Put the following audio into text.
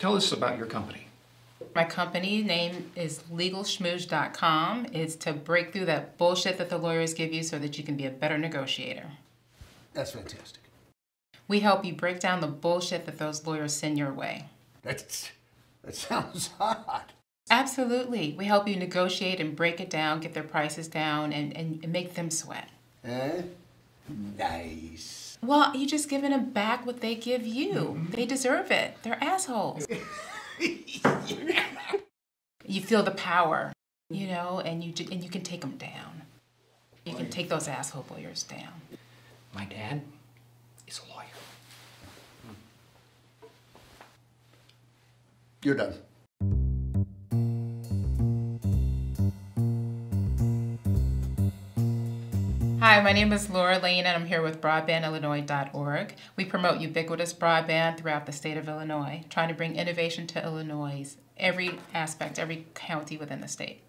Tell us about your company. My company name is LegalSchmooze.com. It's to break through that bullshit that the lawyers give you so that you can be a better negotiator. That's fantastic. We help you break down the bullshit that those lawyers send your way. That's, that sounds hot. Absolutely. We help you negotiate and break it down, get their prices down, and, and, and make them sweat. Eh? Nice. Well, you're just giving them back what they give you. Mm-hmm. They deserve it. They're assholes. you feel the power, you mm-hmm. know, and you and you can take them down. You can take those asshole lawyers down. My dad is a lawyer. You're done. Hi, my mm-hmm. name is Laura Lane, and I'm here with BroadbandIllinois.org. We promote ubiquitous broadband throughout the state of Illinois, trying to bring innovation to Illinois, every aspect, every county within the state.